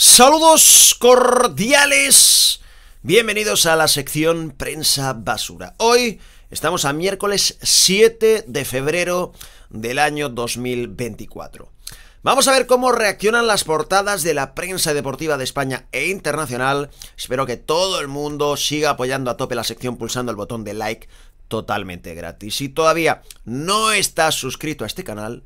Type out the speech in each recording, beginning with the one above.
Saludos cordiales. Bienvenidos a la sección Prensa Basura. Hoy estamos a miércoles 7 de febrero del año 2024. Vamos a ver cómo reaccionan las portadas de la prensa deportiva de España e internacional. Espero que todo el mundo siga apoyando a tope la sección pulsando el botón de like totalmente gratis. Si todavía no estás suscrito a este canal,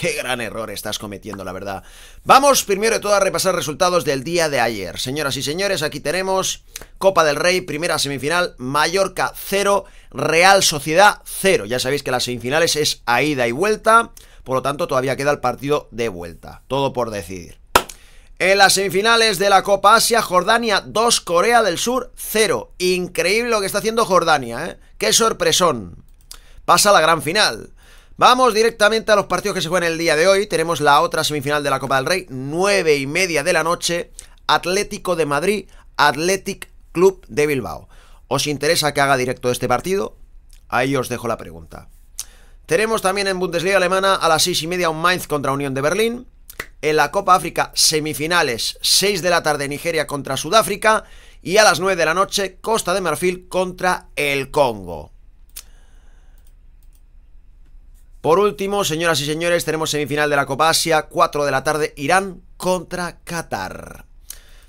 Qué gran error estás cometiendo, la verdad. Vamos primero de todo a repasar resultados del día de ayer. Señoras y señores, aquí tenemos Copa del Rey, primera semifinal, Mallorca 0, Real Sociedad 0. Ya sabéis que las semifinales es ida y vuelta, por lo tanto todavía queda el partido de vuelta. Todo por decidir. En las semifinales de la Copa Asia, Jordania 2, Corea del Sur 0. Increíble lo que está haciendo Jordania, ¿eh? Qué sorpresón. Pasa la gran final. Vamos directamente a los partidos que se juegan el día de hoy. Tenemos la otra semifinal de la Copa del Rey, nueve y media de la noche. Atlético de Madrid, Athletic Club de Bilbao. ¿Os interesa que haga directo este partido? Ahí os dejo la pregunta. Tenemos también en Bundesliga alemana a las seis y media un Mainz contra Unión de Berlín. En la Copa África, semifinales, 6 de la tarde Nigeria contra Sudáfrica. Y a las 9 de la noche, Costa de Marfil contra el Congo. Por último, señoras y señores, tenemos semifinal de la Copa Asia, 4 de la tarde, Irán contra Qatar.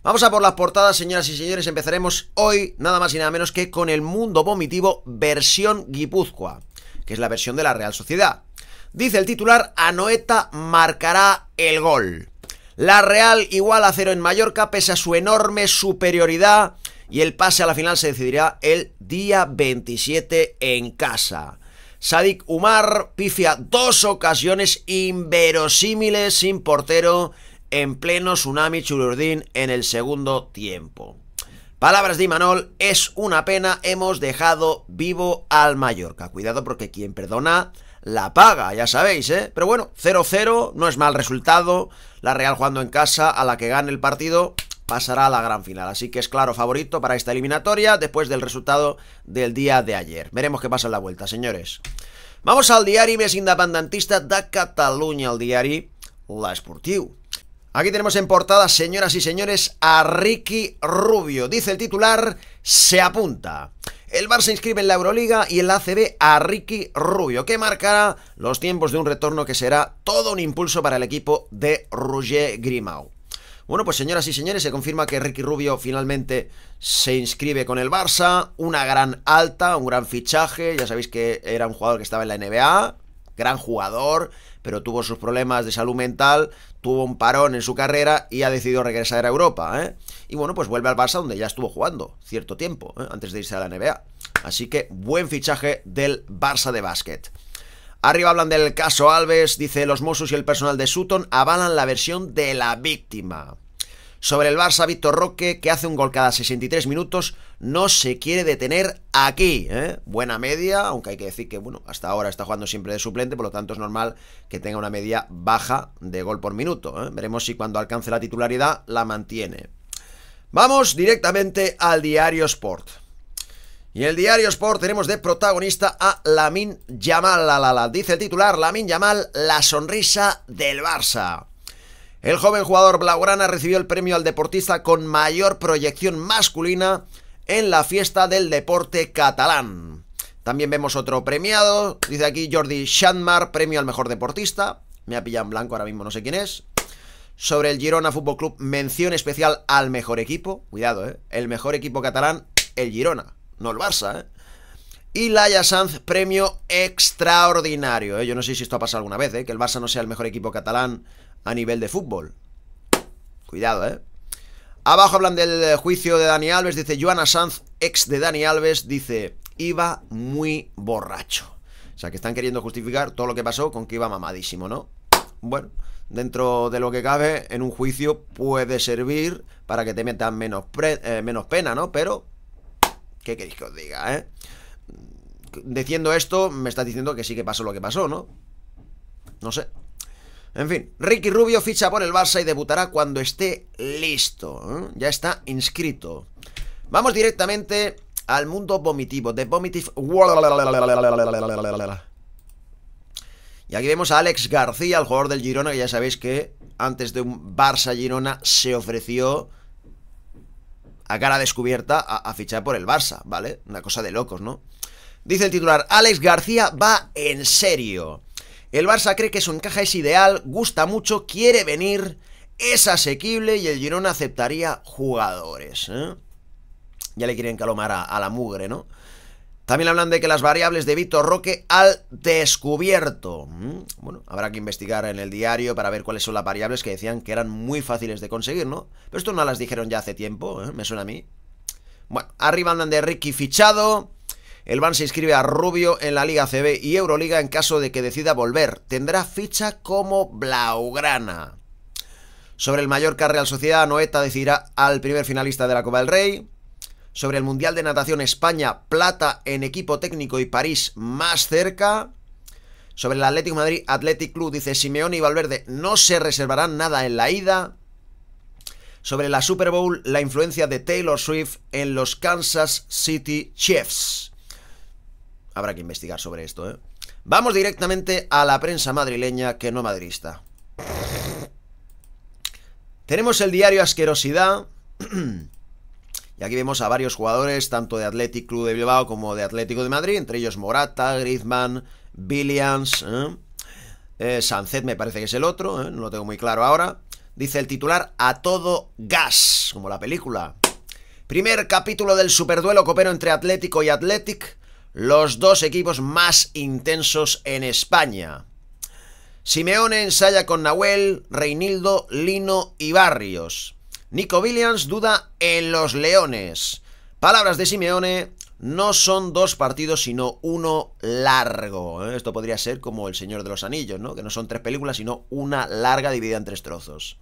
Vamos a por las portadas, señoras y señores. Empezaremos hoy, nada más y nada menos que con el mundo vomitivo versión Guipúzcoa, que es la versión de la Real Sociedad. Dice el titular, Anoeta marcará el gol. La Real igual a cero en Mallorca, pese a su enorme superioridad, y el pase a la final se decidirá el día 27 en casa. Sadik Umar pifia dos ocasiones inverosímiles sin portero en pleno tsunami chururdín en el segundo tiempo. Palabras de Imanol, es una pena, hemos dejado vivo al Mallorca. Cuidado porque quien perdona la paga, ya sabéis, ¿eh? Pero bueno, 0-0 no es mal resultado. La Real jugando en casa, a la que gane el partido, pasará a la gran final. Así que es claro favorito para esta eliminatoria después del resultado del día de ayer. Veremos qué pasa en la vuelta, señores. Vamos al diario més independentista de Cataluña, el diario L'Esportiu. Aquí tenemos en portada, señoras y señores, a Ricky Rubio. Dice el titular, se apunta. El Barça inscribe en la Euroliga y en la ACB a Ricky Rubio, que marcará los tiempos de un retorno que será todo un impulso para el equipo de Roger Grimau. Bueno, pues señoras y señores, se confirma que Ricky Rubio finalmente se inscribe con el Barça. Una gran alta, un gran fichaje. Ya sabéis que era un jugador que estaba en la NBA. Gran jugador, pero tuvo sus problemas de salud mental, tuvo un parón en su carrera y ha decidido regresar a Europa. ¿eh? Y bueno, pues vuelve al Barça donde ya estuvo jugando cierto tiempo, ¿eh? antes de irse a la NBA. Así que buen fichaje del Barça de básquet. Arriba hablan del caso Alves, dice los Mossos y el personal de Sutton avalan la versión de la víctima. Sobre el Barça, Víctor Roque, que hace un gol cada 63 minutos, no se quiere detener aquí. ¿eh? Buena media, aunque hay que decir que, bueno, hasta ahora está jugando siempre de suplente, por lo tanto es normal que tenga una media baja de gol por minuto. ¿eh? Veremos si cuando alcance la titularidad la mantiene. Vamos directamente al diario Sport. Y el diario Sport tenemos de protagonista a Lamin Yamal. La, la, la. Dice el titular, Lamin Yamal, la sonrisa del Barça. El joven jugador blaugrana recibió el premio al deportista con mayor proyección masculina en la fiesta del deporte catalán. También vemos otro premiado, dice aquí Jordi Shandmar, premio al mejor deportista. Me ha pillado en blanco, ahora mismo no sé quién es. Sobre el Girona Fútbol Club, mención especial al mejor equipo. Cuidado, ¿eh? El mejor equipo catalán, el Girona no el Barça, ¿eh? Y Laia Sanz, premio extraordinario. ¿eh? Yo no sé si esto ha pasado alguna vez, ¿eh? que el Barça no sea el mejor equipo catalán a nivel de fútbol. Cuidado, ¿eh? Abajo hablan del juicio de Dani Alves. Dice Joana Sanz, ex de Dani Alves, dice, iba muy borracho. O sea, que están queriendo justificar todo lo que pasó con que iba mamadísimo, ¿no? Bueno, dentro de lo que cabe, en un juicio puede servir para que te metan menos, eh, menos pena, ¿no? Pero ¿Qué queréis que os diga, eh? Diciendo esto, me estás diciendo que sí que pasó lo que pasó, ¿no? No sé. En fin, Ricky Rubio ficha por el Barça y debutará cuando esté listo. ¿eh? Ya está inscrito. Vamos directamente al mundo vomitivo, The Vomitive. Y aquí vemos a Alex García, el jugador del Girona, que ya sabéis que antes de un Barça-Girona se ofreció a cara descubierta a, fichar por el Barça, ¿vale? Una cosa de locos, ¿no? Dice el titular, Alex García va en serio. El Barça cree que su encaja es ideal, gusta mucho, quiere venir, es asequible y el Girona aceptaría jugadores. ¿eh? Ya le quieren calomar a, a la mugre, ¿no? También hablan de que las variables de Víctor Roque al descubierto. Mm, bueno, habrá que investigar en el diario para ver cuáles son las variables que decían que eran muy fáciles de conseguir, ¿no? Pero esto no las dijeron ya hace tiempo, ¿eh? me suena a mí. Bueno, arriba andan de Ricky fichado. El Van se inscribe a Rubio en la Liga CB y Euroliga en caso de que decida volver. Tendrá ficha como Blaugrana. Sobre el Mallorca Real Sociedad, Noeta decidirá al primer finalista de la Copa del Rey sobre el Mundial de Natación España, plata en equipo técnico y París más cerca. Sobre el Atlético Madrid Athletic Club, dice Simeone y Valverde, no se reservarán nada en la ida. Sobre la Super Bowl, la influencia de Taylor Swift en los Kansas City Chiefs. Habrá que investigar sobre esto, ¿eh? Vamos directamente a la prensa madrileña que no madrista. Tenemos el diario Asquerosidad. Y aquí vemos a varios jugadores, tanto de Athletic Club de Bilbao como de Atlético de Madrid, entre ellos Morata, Griezmann, Williams, ¿eh? Eh, Sancet me parece que es el otro, ¿eh? no lo tengo muy claro ahora. Dice el titular, a todo gas, como la película. Primer capítulo del superduelo copero entre Atlético y Athletic, los dos equipos más intensos en España. Simeone ensaya con Nahuel, Reinildo, Lino y Barrios. Nico Williams duda en los Leones. Palabras de Simeone, no son dos partidos, sino uno largo. ¿eh? Esto podría ser como El Señor de los Anillos, ¿no? Que no son tres películas, sino una larga dividida en tres trozos.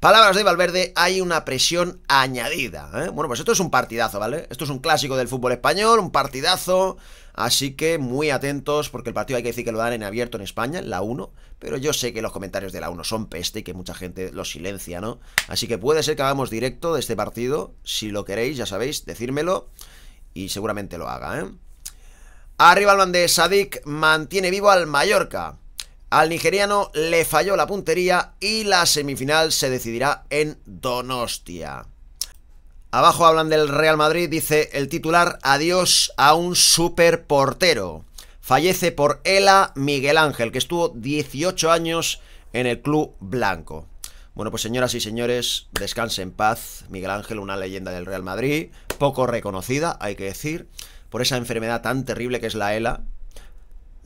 Palabras de Valverde, hay una presión añadida. ¿eh? Bueno, pues esto es un partidazo, ¿vale? Esto es un clásico del fútbol español, un partidazo. Así que muy atentos, porque el partido hay que decir que lo dan en abierto en España, en la 1. Pero yo sé que los comentarios de la 1 son peste y que mucha gente los silencia, ¿no? Así que puede ser que hagamos directo de este partido. Si lo queréis, ya sabéis, decírmelo. Y seguramente lo haga, ¿eh? Arriba el de Sadik mantiene vivo al Mallorca. Al nigeriano le falló la puntería y la semifinal se decidirá en Donostia. Abajo hablan del Real Madrid, dice el titular, adiós a un super portero. Fallece por ELA Miguel Ángel, que estuvo 18 años en el club blanco. Bueno, pues señoras y señores, descanse en paz. Miguel Ángel, una leyenda del Real Madrid, poco reconocida, hay que decir, por esa enfermedad tan terrible que es la ELA,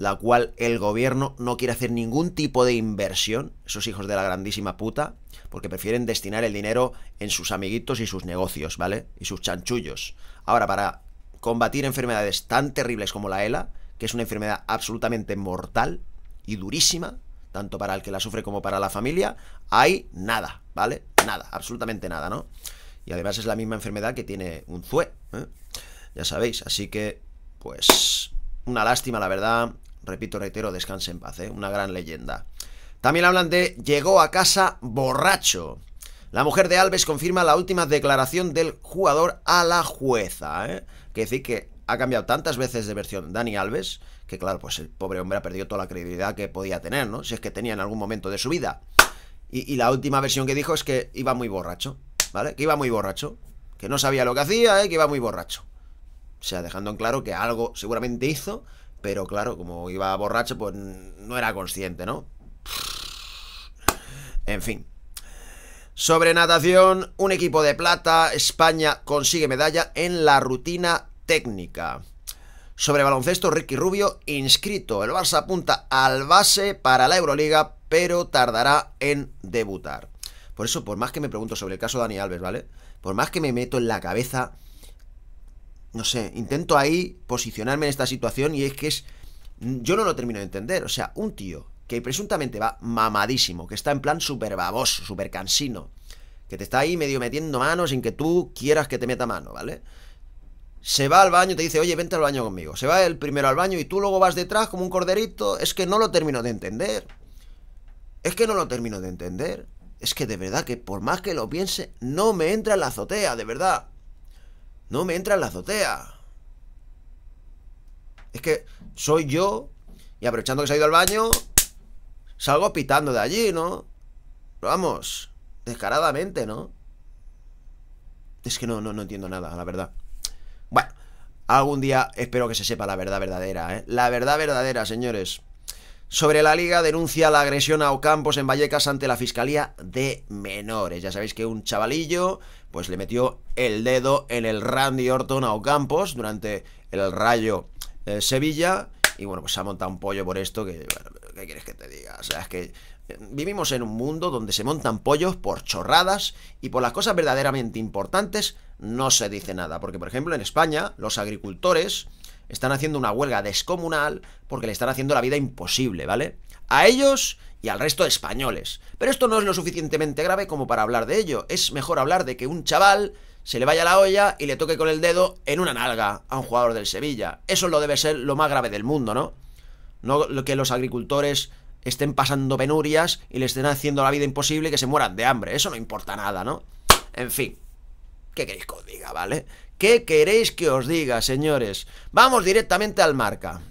la cual el gobierno no quiere hacer ningún tipo de inversión, esos hijos de la grandísima puta, porque prefieren destinar el dinero en sus amiguitos y sus negocios, ¿vale? Y sus chanchullos. Ahora, para combatir enfermedades tan terribles como la ELA, que es una enfermedad absolutamente mortal y durísima, tanto para el que la sufre como para la familia, hay nada, ¿vale? Nada, absolutamente nada, ¿no? Y además es la misma enfermedad que tiene un ZUE, ¿eh? ya sabéis, así que, pues, una lástima, la verdad, repito, reitero, descanse en paz, ¿eh? una gran leyenda. También hablan de llegó a casa borracho. La mujer de Alves confirma la última declaración del jugador a la jueza. ¿eh? Que decir que ha cambiado tantas veces de versión Dani Alves que, claro, pues el pobre hombre ha perdido toda la credibilidad que podía tener, ¿no? Si es que tenía en algún momento de su vida. Y, la última versión que dijo es que iba muy borracho, ¿vale? Que iba muy borracho. Que no sabía lo que hacía, ¿eh? que iba muy borracho. O sea, dejando en claro que algo seguramente hizo pero claro, como iba borracho, pues no era consciente, ¿no? En fin. Sobre natación, un equipo de plata, España consigue medalla en la rutina técnica. Sobre baloncesto, Ricky Rubio inscrito. El Barça apunta al base para la Euroliga, pero tardará en debutar. Por eso, por más que me pregunto sobre el caso de Dani Alves, ¿vale? Por más que me meto en la cabeza no sé, intento ahí posicionarme en esta situación y es que es... Yo no lo termino de entender. O sea, un tío que presuntamente va mamadísimo, que está en plan súper baboso, súper cansino, que te está ahí medio metiendo manos sin que tú quieras que te meta mano, ¿vale? Se va al baño, te dice, oye, vente al baño conmigo. Se va el primero al baño y tú luego vas detrás como un corderito. Es que no lo termino de entender. Es que no lo termino de entender. Es que de verdad que por más que lo piense, no me entra en la azotea, de verdad. No me entra en la azotea. Es que soy yo y aprovechando que se ha ido al baño, salgo pitando de allí, ¿no? Vamos, descaradamente, ¿no? Es que no, no, no entiendo nada, la verdad. Bueno, algún día espero que se sepa la verdad verdadera, ¿eh? La verdad verdadera, señores. Sobre la liga denuncia la agresión a Ocampos en Vallecas ante la Fiscalía de Menores. Ya sabéis que un chavalillo pues le metió el dedo en el Randy Orton a Ocampos durante el Rayo eh, Sevilla y bueno, pues se ha montado un pollo por esto ¿qué quieres que te diga? O sea, es que eh, vivimos en un mundo donde se montan pollos por chorradas y por las cosas verdaderamente importantes no se dice nada. Porque, por ejemplo, en España los agricultores están haciendo una huelga descomunal porque le están haciendo la vida imposible, ¿vale? A ellos y al resto de españoles. Pero esto no es lo suficientemente grave como para hablar de ello. Es mejor hablar de que un chaval se le vaya la olla y le toque con el dedo en una nalga a un jugador del Sevilla. Eso lo debe ser lo más grave del mundo, ¿no? No que los agricultores estén pasando penurias y le estén haciendo la vida imposible y que se mueran de hambre. Eso no importa nada, ¿no? En fin. ¿Qué queréis que os diga, vale? ¿Qué queréis que os diga, señores? Vamos directamente al marca.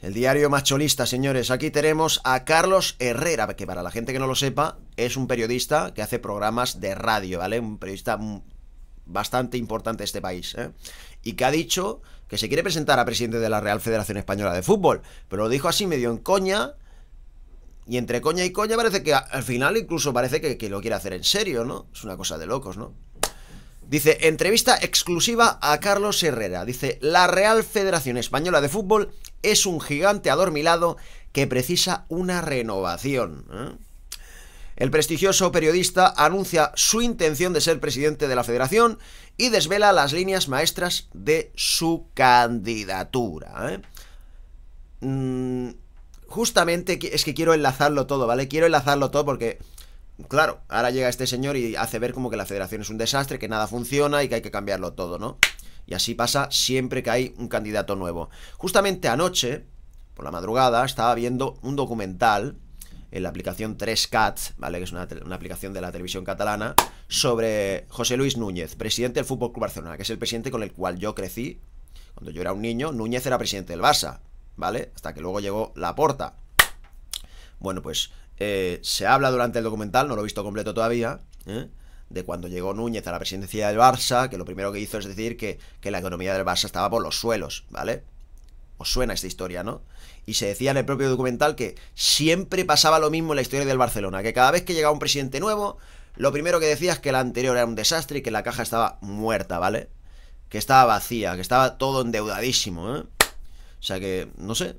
El diario macholista, señores. Aquí tenemos a Carlos Herrera, que para la gente que no lo sepa, es un periodista que hace programas de radio, ¿vale? Un periodista bastante importante de este país, ¿eh? Y que ha dicho que se quiere presentar a presidente de la Real Federación Española de Fútbol. Pero lo dijo así medio en coña. Y entre coña y coña parece que al final incluso parece que, que lo quiere hacer en serio, ¿no? Es una cosa de locos, ¿no? Dice, entrevista exclusiva a Carlos Herrera. Dice, la Real Federación Española de Fútbol es un gigante adormilado que precisa una renovación. ¿eh? El prestigioso periodista anuncia su intención de ser presidente de la federación y desvela las líneas maestras de su candidatura. ¿eh? Mm, justamente es que quiero enlazarlo todo, ¿vale? Quiero enlazarlo todo porque Claro, ahora llega este señor y hace ver como que la federación es un desastre, que nada funciona y que hay que cambiarlo todo, ¿no? Y así pasa siempre que hay un candidato nuevo. Justamente anoche, por la madrugada, estaba viendo un documental en la aplicación 3CAT, ¿vale? Que es una, aplicación de la televisión catalana, sobre José Luis Núñez, presidente del Fútbol Club Barcelona, que es el presidente con el cual yo crecí. Cuando yo era un niño, Núñez era presidente del Barça, ¿vale? Hasta que luego llegó Laporta. Bueno, pues eh, se habla durante el documental, no lo he visto completo todavía, ¿eh? de cuando llegó Núñez a la presidencia del Barça, que lo primero que hizo es decir que, la economía del Barça estaba por los suelos, ¿vale? Os suena esta historia, ¿no? Y se decía en el propio documental que siempre pasaba lo mismo en la historia del Barcelona, que cada vez que llegaba un presidente nuevo, lo primero que decía es que la anterior era un desastre y que la caja estaba muerta, ¿vale? Que estaba vacía, que estaba todo endeudadísimo, ¿eh? O sea que, no sé,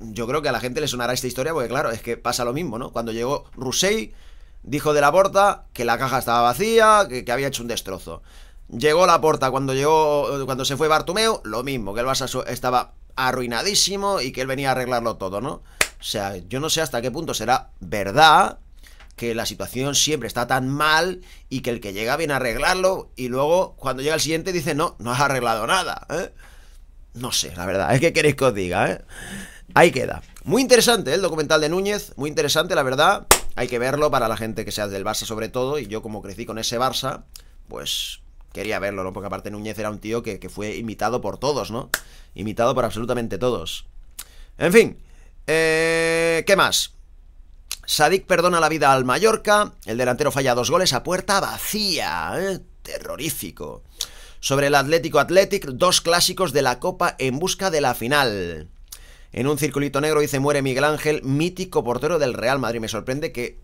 yo creo que a la gente le sonará esta historia porque claro, es que pasa lo mismo, ¿no? Cuando llegó Roussey, dijo de la porta que la caja estaba vacía, que, había hecho un destrozo. Llegó la porta cuando llegó, cuando se fue Bartumeo, lo mismo, que el Barça estaba arruinadísimo y que él venía a arreglarlo todo, ¿no? O sea, yo no sé hasta qué punto será verdad que la situación siempre está tan mal y que el que llega viene a arreglarlo y luego cuando llega el siguiente dice, no, no has arreglado nada, ¿eh? No sé, la verdad, es que queréis que os diga, ¿eh? Ahí queda. Muy interesante ¿eh? el documental de Núñez, muy interesante, la verdad. Hay que verlo para la gente que sea del Barça sobre todo. Y yo como crecí con ese Barça, pues quería verlo, ¿no? Porque aparte Núñez era un tío que, fue imitado por todos, ¿no? Imitado por absolutamente todos. En fin, eh, ¿qué más? Sadik perdona la vida al Mallorca. El delantero falla dos goles a puerta vacía. ¿eh? Terrorífico. Sobre el Atlético Athletic, dos clásicos de la Copa en busca de la final. En un circulito negro dice muere Miguel Ángel, mítico portero del Real Madrid. Me sorprende que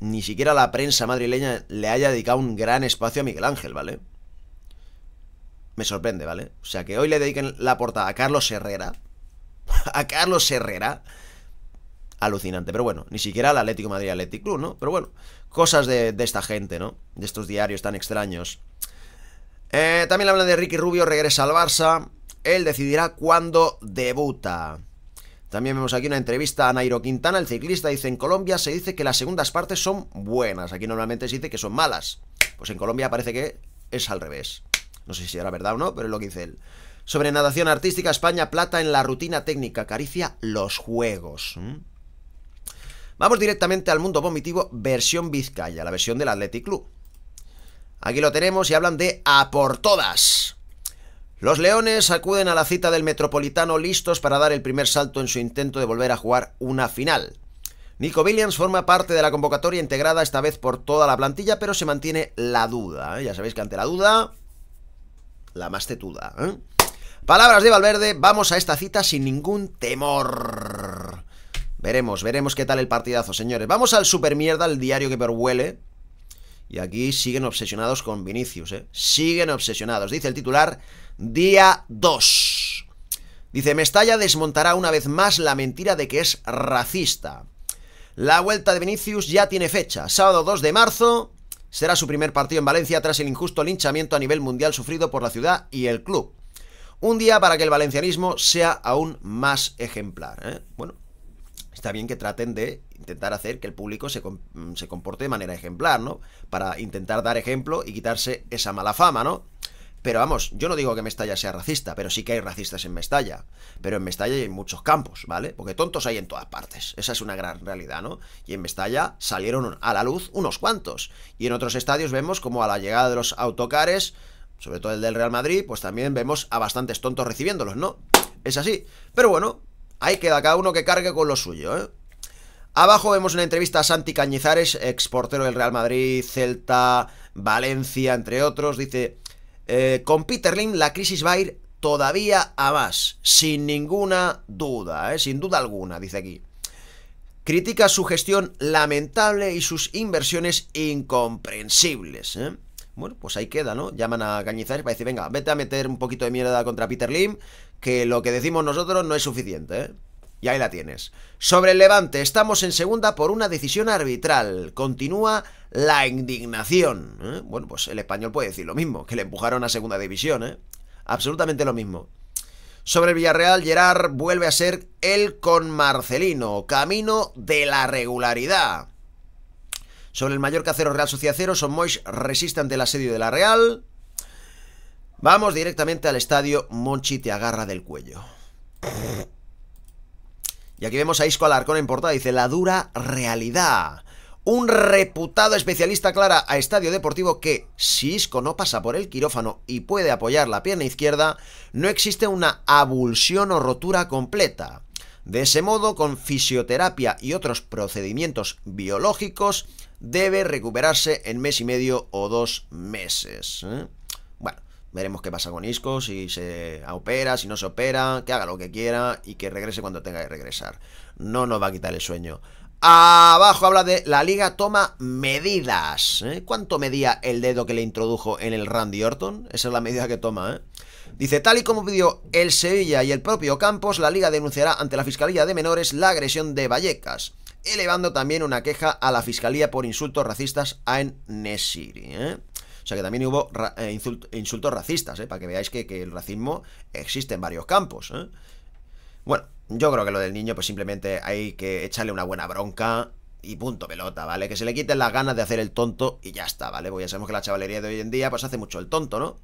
ni siquiera la prensa madrileña le haya dedicado un gran espacio a Miguel Ángel, ¿vale? Me sorprende, ¿vale? O sea, que hoy le dediquen la portada a Carlos Herrera. a Carlos Herrera. Alucinante, pero bueno, ni siquiera al Atlético Madrid Atlético Club, ¿no? Pero bueno, cosas de, esta gente, ¿no? De estos diarios tan extraños. Eh, también hablan de Ricky Rubio, regresa al Barça él decidirá cuándo debuta. También vemos aquí una entrevista a Nairo Quintana, el ciclista, dice en Colombia se dice que las segundas partes son buenas, aquí normalmente se dice que son malas. Pues en Colombia parece que es al revés. No sé si era verdad o no, pero es lo que dice él. Sobre natación artística, España plata en la rutina técnica, acaricia los juegos. Vamos directamente al mundo vomitivo, versión Vizcaya, la versión del Athletic Club. Aquí lo tenemos y hablan de a por todas. Los Leones acuden a la cita del Metropolitano listos para dar el primer salto en su intento de volver a jugar una final. Nico Williams forma parte de la convocatoria integrada esta vez por toda la plantilla, pero se mantiene la duda. ¿eh? Ya sabéis que ante la duda, la más tetuda. ¿eh? Palabras de Valverde, vamos a esta cita sin ningún temor. Veremos, veremos qué tal el partidazo, señores. Vamos al super mierda, el diario que perhuele. Y aquí siguen obsesionados con Vinicius, ¿eh? Siguen obsesionados. Dice el titular, día 2. Dice, Mestalla desmontará una vez más la mentira de que es racista. La vuelta de Vinicius ya tiene fecha. Sábado 2 de marzo será su primer partido en Valencia tras el injusto linchamiento a nivel mundial sufrido por la ciudad y el club. Un día para que el valencianismo sea aún más ejemplar. ¿eh? Bueno, está bien que traten de intentar hacer que el público se, se, comporte de manera ejemplar, ¿no? Para intentar dar ejemplo y quitarse esa mala fama, ¿no? Pero vamos, yo no digo que Mestalla sea racista, pero sí que hay racistas en Mestalla. Pero en Mestalla hay muchos campos, ¿vale? Porque tontos hay en todas partes. Esa es una gran realidad, ¿no? Y en Mestalla salieron a la luz unos cuantos. Y en otros estadios vemos como a la llegada de los autocares, sobre todo el del Real Madrid, pues también vemos a bastantes tontos recibiéndolos, ¿no? Es así. Pero bueno, ahí queda cada uno que cargue con lo suyo, ¿eh? Abajo vemos una entrevista a Santi Cañizares, ex portero del Real Madrid, Celta, Valencia, entre otros. Dice, eh, con Peter Lim la crisis va a ir todavía a más, sin ninguna duda, ¿eh? sin duda alguna, dice aquí. Critica su gestión lamentable y sus inversiones incomprensibles. ¿eh? Bueno, pues ahí queda, ¿no? Llaman a Cañizares para decir, venga, vete a meter un poquito de mierda contra Peter Lim, que lo que decimos nosotros no es suficiente, ¿eh? Y ahí la tienes. Sobre el Levante, estamos en segunda por una decisión arbitral. Continúa la indignación. ¿eh? Bueno, pues el español puede decir lo mismo, que le empujaron a segunda división, ¿eh? Absolutamente lo mismo. Sobre el Villarreal, Gerard vuelve a ser el con Marcelino, camino de la regularidad. Sobre el Mallorca 0 Real Sociedad 0, Son Mois resiste ante el asedio de la Real. Vamos directamente al estadio Monchi te agarra del cuello. Y aquí vemos a Isco Alarcón en portada, dice, la dura realidad. Un reputado especialista aclara a Estadio Deportivo que si Isco no pasa por el quirófano y puede apoyar la pierna izquierda, no existe una abulsión o rotura completa. De ese modo, con fisioterapia y otros procedimientos biológicos, debe recuperarse en mes y medio o dos meses. ¿eh? Bueno, veremos qué pasa con Isco, si se opera, si no se opera, que haga lo que quiera y que regrese cuando tenga que regresar. No nos va a quitar el sueño. Abajo habla de la liga toma medidas. ¿eh? ¿Cuánto medía el dedo que le introdujo en el Randy Orton? Esa es la medida que toma, ¿eh? Dice, tal y como pidió el Sevilla y el propio Campos, la liga denunciará ante la Fiscalía de Menores la agresión de Vallecas, elevando también una queja a la Fiscalía por insultos racistas a Nesiri. ¿eh? O sea que también hubo eh, insultos racistas, ¿eh? para que veáis que, que, el racismo existe en varios campos. ¿eh? Bueno, yo creo que lo del niño, pues simplemente hay que echarle una buena bronca y punto pelota, ¿vale? Que se le quiten las ganas de hacer el tonto y ya está, ¿vale? Porque ya sabemos que la chavalería de hoy en día, pues hace mucho el tonto, ¿no?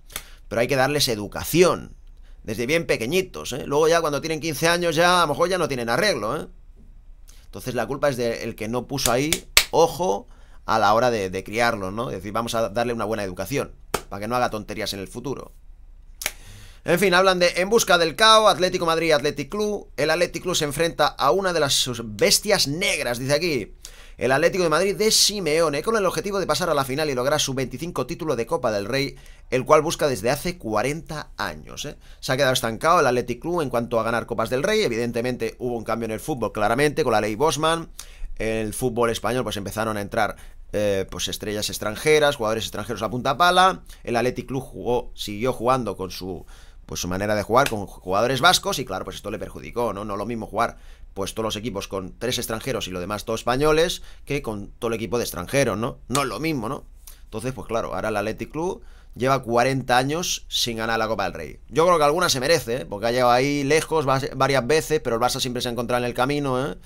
Pero hay que darles educación, desde bien pequeñitos, ¿eh? Luego ya cuando tienen 15 años ya, a lo mejor ya no tienen arreglo, ¿eh? Entonces la culpa es del que no puso ahí, ojo, a la hora de, de criarlos, ¿no? Es decir, vamos a darle una buena educación, para que no haga tonterías en el futuro. En fin, hablan de En busca del caos, Atlético Madrid, Athletic Club. El Athletic Club se enfrenta a una de las bestias negras, dice aquí. El Atlético de Madrid de Simeone, con el objetivo de pasar a la final y lograr su 25 título de Copa del Rey, el cual busca desde hace 40 años. ¿eh? Se ha quedado estancado el Athletic Club en cuanto a ganar Copas del Rey. Evidentemente hubo un cambio en el fútbol, claramente, con la ley Bosman. El fútbol español, pues empezaron a entrar eh, pues estrellas extranjeras, jugadores extranjeros a punta pala. El Athletic Club jugó, siguió jugando con su pues su manera de jugar con jugadores vascos y claro, pues esto le perjudicó, ¿no? No lo mismo jugar pues todos los equipos con tres extranjeros y lo demás todos españoles que con todo el equipo de extranjeros, ¿no? No es lo mismo, ¿no? Entonces, pues claro, ahora el Athletic Club lleva 40 años sin ganar la Copa del Rey. Yo creo que alguna se merece, ¿eh? porque ha llegado ahí lejos varias veces, pero el Barça siempre se ha encontrado en el camino, ¿eh?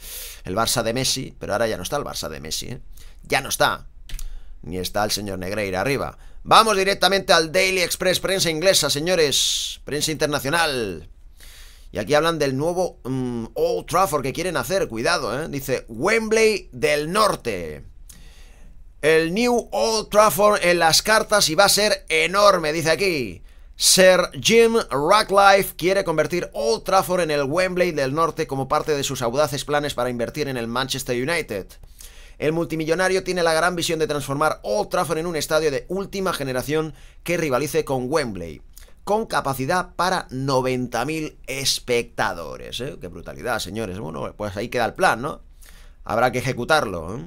El Barça de Messi, pero ahora ya no está el Barça de Messi, ¿eh? Ya no está. Ni está el señor Negreira arriba. Vamos directamente al Daily Express, prensa inglesa, señores. Prensa internacional. Y aquí hablan del nuevo um, Old Trafford que quieren hacer, cuidado, ¿eh? Dice Wembley del Norte. El New Old Trafford en las cartas y va a ser enorme, dice aquí. Sir Jim Ratcliffe quiere convertir Old Trafford en el Wembley del Norte como parte de sus audaces planes para invertir en el Manchester United. El multimillonario tiene la gran visión de transformar Old Trafford en un estadio de última generación que rivalice con Wembley, con capacidad para 90.000 espectadores. ¿eh? Qué brutalidad, señores. Bueno, pues ahí queda el plan, ¿no? Habrá que ejecutarlo. ¿eh?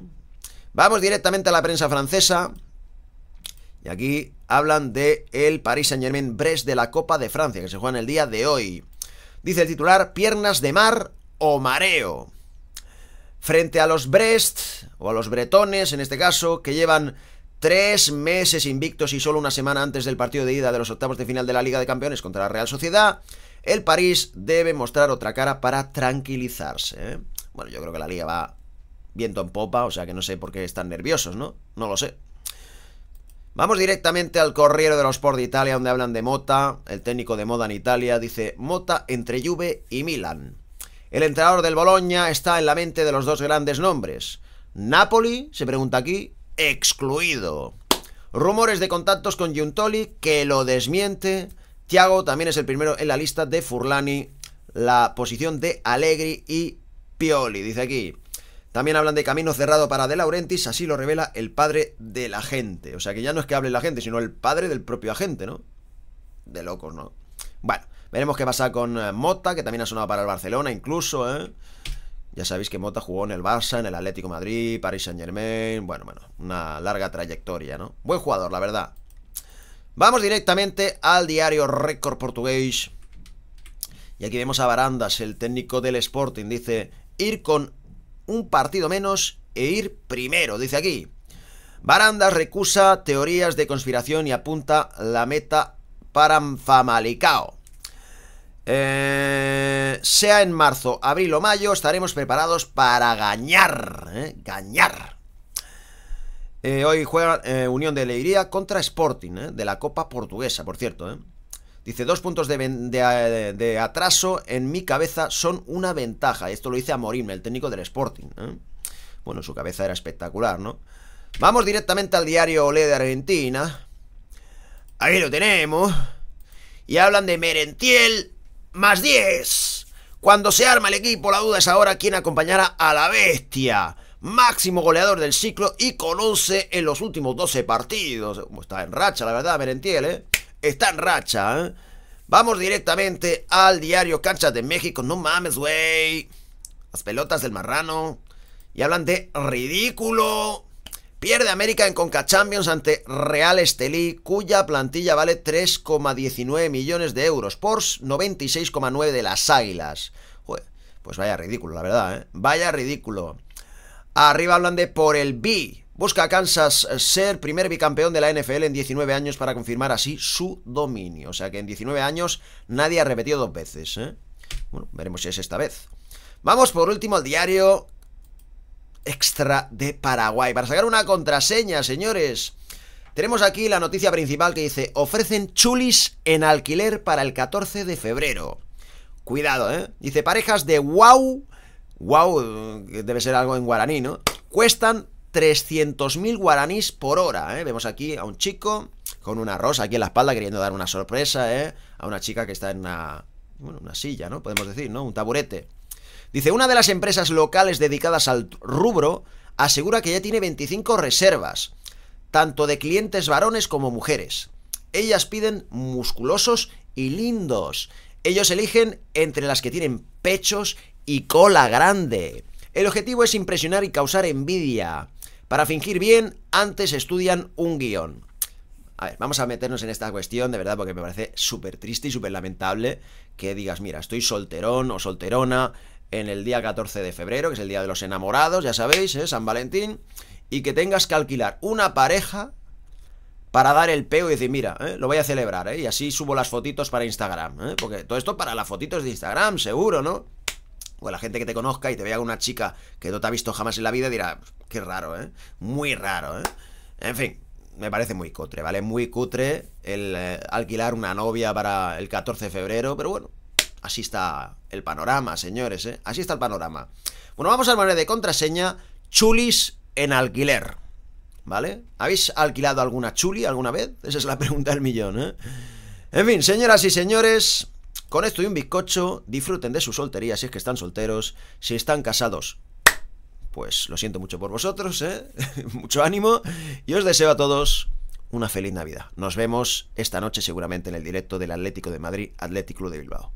Vamos directamente a la prensa francesa. Y aquí hablan de el Paris Saint-Germain Brest de la Copa de Francia, que se juega en el día de hoy. Dice el titular, piernas de mar o mareo. Frente a los Brest, o a los bretones en este caso, que llevan tres meses invictos y solo una semana antes del partido de ida de los octavos de final de la Liga de Campeones contra la Real Sociedad, el París debe mostrar otra cara para tranquilizarse. ¿eh? Bueno, yo creo que la Liga va viento en popa, o sea que no sé por qué están nerviosos, ¿no? No lo sé. Vamos directamente al Corriere de los Sport de Italia, donde hablan de Mota, el técnico de moda en Italia, dice Mota entre Juve y Milan. El entrenador del Bologna está en la mente de los dos grandes nombres. Napoli, se pregunta aquí, excluido. Rumores de contactos con Giuntoli que lo desmiente. Thiago también es el primero en la lista de Furlani. La posición de Allegri y Pioli, dice aquí. También hablan de camino cerrado para De Laurentiis, así lo revela el padre de la gente. O sea que ya no es que hable la gente, sino el padre del propio agente, ¿no? De locos, ¿no? Bueno, veremos qué pasa con eh, Mota, que también ha sonado para el Barcelona, incluso, ¿eh? Ya sabéis que Mota jugó en el Barça, en el Atlético Madrid, Paris Saint Germain. Bueno, bueno, una larga trayectoria, ¿no? Buen jugador, la verdad. Vamos directamente al diario Récord Portugués. Y aquí vemos a Barandas, el técnico del Sporting. Dice: ir con un partido menos e ir primero, dice aquí. Barandas recusa teorías de conspiración y apunta la meta para Famalicao. Eh, sea en marzo, abril o mayo, estaremos preparados para gañar. ¿eh? Gañar. Eh, hoy juega Unión de Leiría contra Sporting, de la Copa Portuguesa, por cierto. Dice, dos puntos de, atraso en mi cabeza son una ventaja. Esto lo dice Amorim, el técnico del Sporting. Bueno, su cabeza era espectacular, ¿no? Vamos directamente al diario Olé de Argentina. Ahí lo tenemos. Y hablan de Merentiel más 10. Cuando se arma el equipo, la duda es ahora quién acompañará a la bestia. Máximo goleador del ciclo y con 11 en los últimos 12 partidos. Está en racha, la verdad, Merentiel, ¿eh? está en racha, ¿eh? Vamos directamente al diario Cancha de México. No mames, güey. Las pelotas del marrano. Y hablan de ridículo. Pierde América en Conca Champions ante Real Estelí, cuya plantilla vale 3,19 millones de euros por 96,9 de las Águilas. pues vaya ridículo, la verdad, ¿eh? Vaya ridículo. Arriba hablan de por el B. Busca Kansas ser primer bicampeón de la NFL en 19 años para confirmar así su dominio. O sea que en 19 años nadie ha repetido dos veces. ¿eh? Bueno, veremos si es esta vez. Vamos por último al diario extra de Paraguay. Para sacar una contraseña, señores. Tenemos aquí la noticia principal que dice, ofrecen chulis en alquiler para el 14 de febrero. Cuidado, ¿eh? Dice, parejas de wow, wow, debe ser algo en guaraní, ¿no? Cuestan 300.000 guaraníes por hora, ¿eh? Vemos aquí a un chico con una rosa aquí en la espalda queriendo dar una sorpresa, ¿eh? A una chica que está en una, bueno, una silla, ¿no? Podemos decir, ¿no? Un taburete. Dice, una de las empresas locales dedicadas al rubro asegura que ya tiene 25 reservas, tanto de clientes varones como mujeres. Ellas piden musculosos y lindos. Ellos eligen entre las que tienen pechos y cola grande. El objetivo es impresionar y causar envidia. Para fingir bien, antes estudian un guion. A ver, vamos a meternos en esta cuestión, de verdad, porque me parece súper triste y súper lamentable que digas, mira, estoy solterón o solterona en el día 14 de febrero, que es el día de los enamorados, ya sabéis, ¿eh? San Valentín, y que tengas que alquilar una pareja para dar el peo y decir, mira, ¿eh? lo voy a celebrar, ¿eh? y así subo las fotitos para Instagram, ¿eh? porque todo esto para las fotitos de Instagram, seguro, ¿no? O la gente que te conozca y te vea una chica que no te ha visto jamás en la vida dirá, qué raro, ¿eh? Muy raro, ¿eh? En fin, me parece muy cutre, ¿vale? Muy cutre el eh, alquilar una novia para el 14 de febrero, pero bueno, así está el panorama, señores, ¿eh? Así está el panorama. Bueno, vamos a manera de contraseña, chulis en alquiler, ¿vale? ¿Habéis alquilado alguna chuli alguna vez? Esa es la pregunta del millón, ¿eh? En fin, señoras y señores, con esto y un bizcocho, disfruten de su soltería si es que están solteros, si están casados. Pues lo siento mucho por vosotros, ¿eh? mucho ánimo y os deseo a todos una feliz Navidad. Nos vemos esta noche seguramente en el directo del Atlético de Madrid, Atlético de Bilbao.